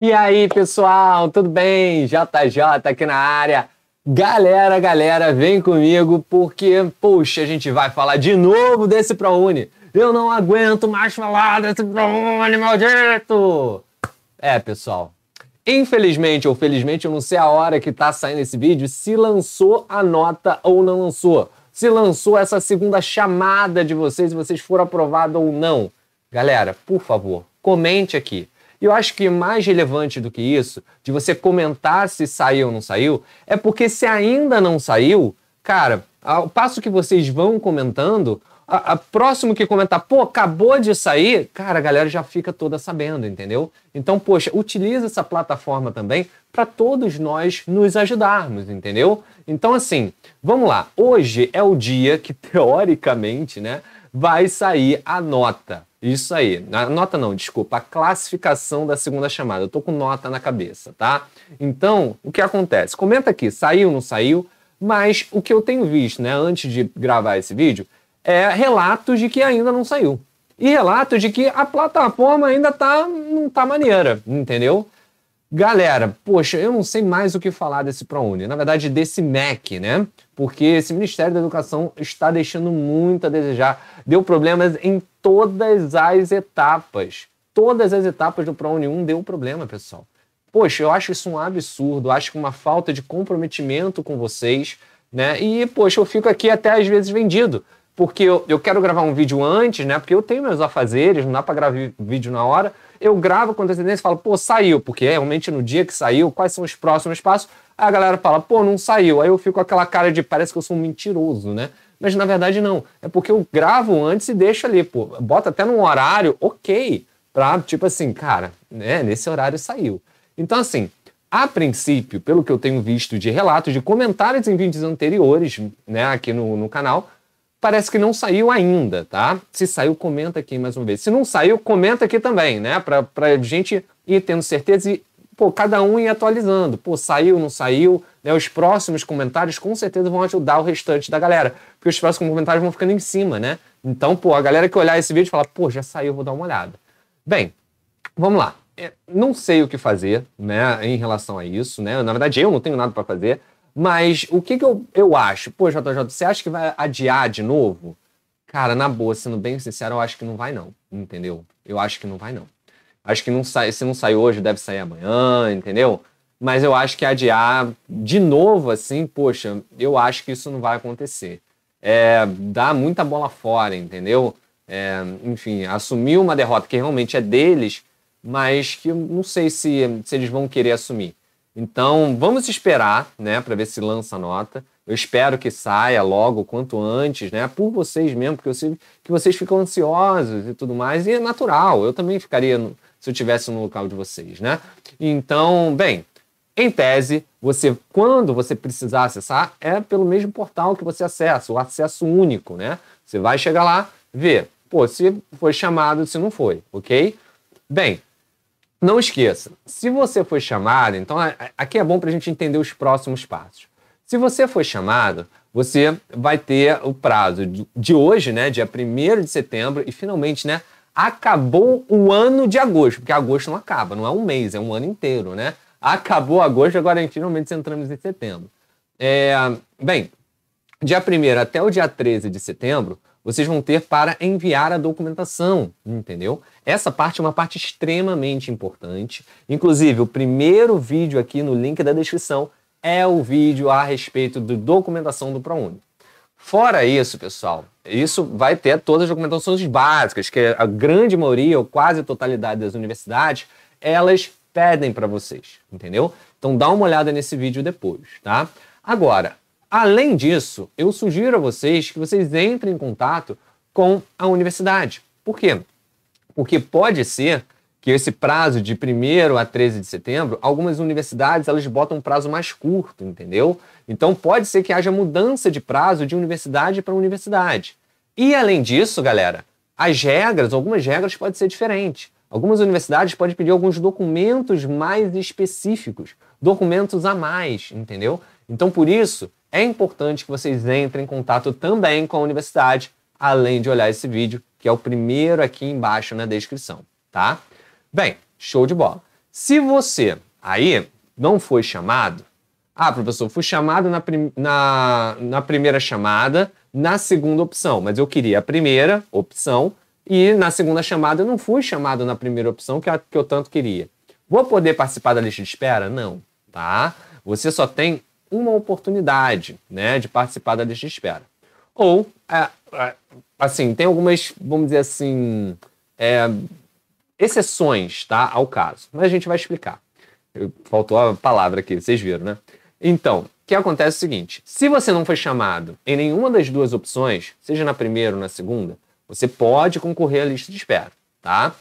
E aí, pessoal, tudo bem? JJ aqui na área. Galera, galera, vem comigo porque, poxa, a gente vai falar de novo desse ProUni. Eu não aguento mais falar desse ProUni, maldito! É, pessoal, infelizmente ou felizmente, eu não sei a hora que tá saindo esse vídeo, se lançou a nota ou não lançou. Se lançou essa segunda chamada de vocês, se vocês foram aprovados ou não. Galera, por favor, comente aqui. E eu acho que mais relevante do que isso, de você comentar se saiu ou não saiu, é porque se ainda não saiu, cara, ao passo que vocês vão comentando, a, a, próximo que comentar, pô, acabou de sair, cara, a galera já fica toda sabendo, entendeu? Então, poxa, utiliza essa plataforma também para todos nós nos ajudarmos, entendeu? Então, assim, vamos lá. Hoje é o dia que, teoricamente, né, vai sair a nota. Isso aí. A nota não, desculpa, a classificação da segunda chamada. Eu tô com nota na cabeça, tá? Então, o que acontece? Comenta aqui, saiu, não saiu, mas o que eu tenho visto, né, antes de gravar esse vídeo, é relatos de que ainda não saiu. E relatos de que a plataforma ainda tá, não tá maneira, entendeu? Galera, poxa, eu não sei mais o que falar desse ProUni, na verdade desse MEC, né? Porque esse Ministério da Educação está deixando muito a desejar. Deu problemas em todas as etapas. Todas as etapas do ProUni 1 deu problema, pessoal. Poxa, eu acho isso um absurdo, acho que uma falta de comprometimento com vocês, né? E, poxa, eu fico aqui até às vezes vendido, porque eu, eu quero gravar um vídeo antes, né? Porque eu tenho meus afazeres, não dá para gravar vídeo na hora eu gravo com antecedência e falo, pô, saiu, porque realmente no dia que saiu, quais são os próximos passos? Aí a galera fala, pô, não saiu. Aí eu fico com aquela cara de parece que eu sou um mentiroso, né? Mas na verdade não. É porque eu gravo antes e deixo ali, pô, bota até num horário, ok, pra, tipo assim, cara, né, nesse horário saiu. Então, assim, a princípio, pelo que eu tenho visto de relatos, de comentários em vídeos anteriores, né, aqui no, no canal, parece que não saiu ainda, tá? Se saiu, comenta aqui mais uma vez. Se não saiu, comenta aqui também, né? Pra, pra gente ir tendo certeza e, pô, cada um ir atualizando. Pô, saiu, não saiu, né? Os próximos comentários com certeza vão ajudar o restante da galera, porque os próximos comentários vão ficando em cima, né? Então, pô, a galera que olhar esse vídeo fala, pô, já saiu, vou dar uma olhada. Bem, vamos lá. É, não sei o que fazer, né, em relação a isso, né? Na verdade, eu não tenho nada para fazer, mas o que, que eu, eu acho? Pô, JJ, você acha que vai adiar de novo? Cara, na boa, sendo bem sincero, eu acho que não vai não, entendeu? Eu acho que não vai não. Acho que não sai, se não sai hoje, deve sair amanhã, entendeu? Mas eu acho que adiar de novo, assim, poxa, eu acho que isso não vai acontecer. É, dá muita bola fora, entendeu? É, enfim, assumir uma derrota que realmente é deles, mas que eu não sei se, se eles vão querer assumir. Então, vamos esperar, né, para ver se lança a nota. Eu espero que saia logo, quanto antes, né, por vocês mesmo, porque eu sei que vocês ficam ansiosos e tudo mais, e é natural. Eu também ficaria no, se eu tivesse no local de vocês, né? Então, bem, em tese, você, quando você precisar acessar, é pelo mesmo portal que você acessa, o acesso único, né? Você vai chegar lá, ver, pô, se foi chamado, se não foi, ok? Bem, não esqueça, se você foi chamado, então aqui é bom para a gente entender os próximos passos. Se você foi chamado, você vai ter o prazo de hoje, né, dia 1 de setembro, e finalmente, né, acabou o ano de agosto, porque agosto não acaba, não é um mês, é um ano inteiro, né? Acabou agosto, agora finalmente entramos em setembro. É, bem, dia 1 até o dia 13 de setembro, vocês vão ter para enviar a documentação, entendeu? Essa parte é uma parte extremamente importante. Inclusive, o primeiro vídeo aqui no link da descrição é o vídeo a respeito da documentação do ProUni. Fora isso, pessoal, isso vai ter todas as documentações básicas, que a grande maioria, ou quase a totalidade das universidades, elas pedem para vocês, entendeu? Então dá uma olhada nesse vídeo depois, tá? Agora, Além disso, eu sugiro a vocês que vocês entrem em contato com a universidade. Por quê? Porque pode ser que esse prazo de 1 a 13 de setembro, algumas universidades elas botam um prazo mais curto, entendeu? Então pode ser que haja mudança de prazo de universidade para universidade. E além disso, galera, as regras, algumas regras podem ser diferentes. Algumas universidades podem pedir alguns documentos mais específicos, documentos a mais, entendeu? Então por isso, é importante que vocês entrem em contato também com a universidade, além de olhar esse vídeo, que é o primeiro aqui embaixo na descrição, tá? Bem, show de bola. Se você aí não foi chamado, ah, professor, fui chamado na, prim na, na primeira chamada, na segunda opção, mas eu queria a primeira opção e na segunda chamada eu não fui chamado na primeira opção que, a, que eu tanto queria. Vou poder participar da lista de espera? Não, tá? Você só tem uma oportunidade, né, de participar da lista de espera. Ou, é, é, assim, tem algumas, vamos dizer assim, é, exceções, tá, ao caso. Mas a gente vai explicar. Faltou a palavra aqui, vocês viram, né? Então, o que acontece é o seguinte: se você não foi chamado em nenhuma das duas opções, seja na primeira ou na segunda, você pode concorrer à lista de espera, tá?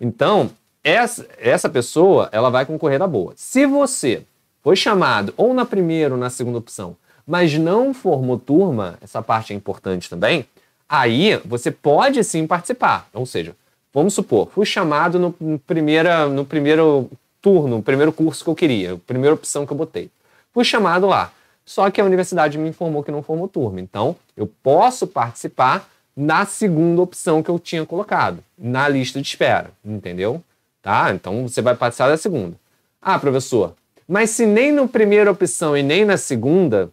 Então, essa, essa pessoa, ela vai concorrer da boa. Se você foi chamado ou na primeira ou na segunda opção, mas não formou turma, essa parte é importante também, aí você pode sim participar. Ou seja, vamos supor, fui chamado no, primeira, no primeiro turno, no primeiro curso que eu queria, a primeira opção que eu botei. Fui chamado lá. Só que a universidade me informou que não formou turma. Então, eu posso participar na segunda opção que eu tinha colocado, na lista de espera, entendeu? Tá? Então, você vai passar da segunda. Ah, professor, mas se nem na primeira opção e nem na segunda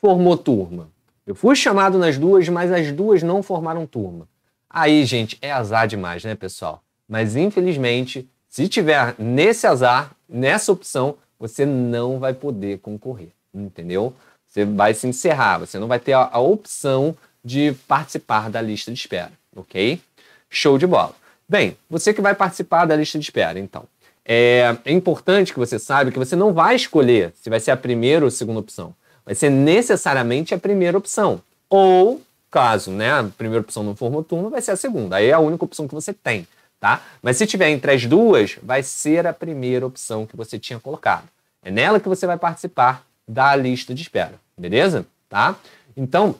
formou turma. Eu fui chamado nas duas, mas as duas não formaram turma. Aí, gente, é azar demais, né, pessoal? Mas infelizmente, se tiver nesse azar, nessa opção, você não vai poder concorrer, entendeu? Você vai se encerrar, você não vai ter a, a opção de participar da lista de espera, ok? Show de bola. Bem, você que vai participar da lista de espera, então. É, é, importante que você saiba que você não vai escolher se vai ser a primeira ou a segunda opção. Vai ser necessariamente a primeira opção. Ou, caso né, a primeira opção não for turno, vai ser a segunda. Aí é a única opção que você tem. Tá? Mas se tiver entre as duas, vai ser a primeira opção que você tinha colocado. É nela que você vai participar da lista de espera, beleza? Tá? Então,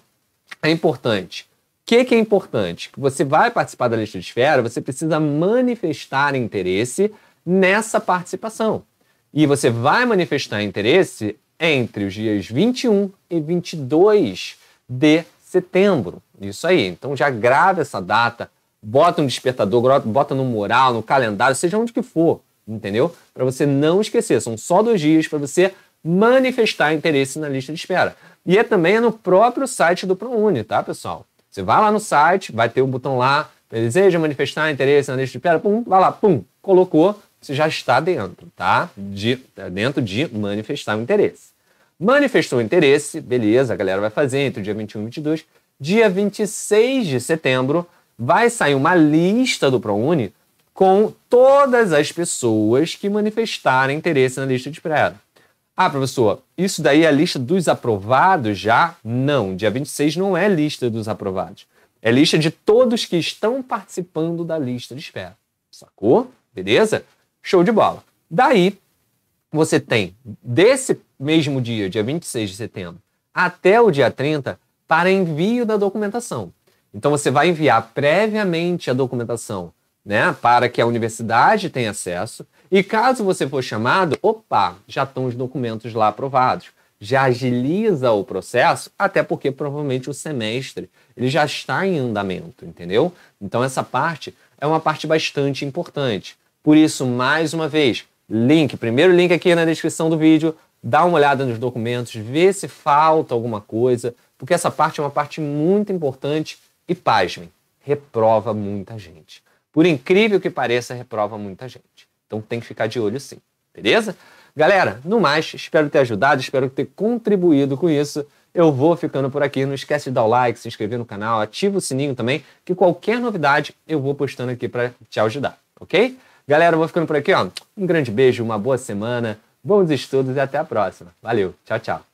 é importante. O que, que é importante? Que você vai participar da lista de espera, você precisa manifestar interesse nessa participação. E você vai manifestar interesse entre os dias 21 e 22 de setembro. Isso aí. Então já grava essa data, bota um despertador, bota no mural, no calendário, seja onde que for, entendeu? Para você não esquecer. São só dois dias para você manifestar interesse na lista de espera. E é também no próprio site do ProUni, tá, pessoal? Você vai lá no site, vai ter o um botão lá, deseja manifestar interesse na lista de espera, pum, vai lá, pum, colocou, você já está dentro, tá? De, dentro de manifestar o interesse. Manifestou o interesse, beleza, a galera vai fazer entre o dia 21 e 22. Dia 26 de setembro vai sair uma lista do ProUni com todas as pessoas que manifestarem interesse na lista de espera. Ah, professor, isso daí é a lista dos aprovados já? Não, dia 26 não é lista dos aprovados. É lista de todos que estão participando da lista de espera. Sacou? Beleza? Show de bola. Daí, você tem desse mesmo dia, dia 26 de setembro, até o dia 30, para envio da documentação. Então, você vai enviar previamente a documentação né, para que a universidade tenha acesso. E caso você for chamado, opa, já estão os documentos lá aprovados. Já agiliza o processo, até porque provavelmente o semestre ele já está em andamento, entendeu? Então essa parte é uma parte bastante importante. Por isso, mais uma vez, link, primeiro link aqui na descrição do vídeo, dá uma olhada nos documentos, vê se falta alguma coisa, porque essa parte é uma parte muito importante e, pasmem, reprova muita gente. Por incrível que pareça, reprova muita gente. Então tem que ficar de olho sim, beleza? Galera, no mais, espero ter ajudado, espero ter contribuído com isso. Eu vou ficando por aqui. Não esquece de dar o like, se inscrever no canal, ativa o sininho também, que qualquer novidade eu vou postando aqui para te ajudar, ok? Galera, eu vou ficando por aqui, ó. Um grande beijo, uma boa semana, bons estudos e até a próxima. Valeu, tchau, tchau.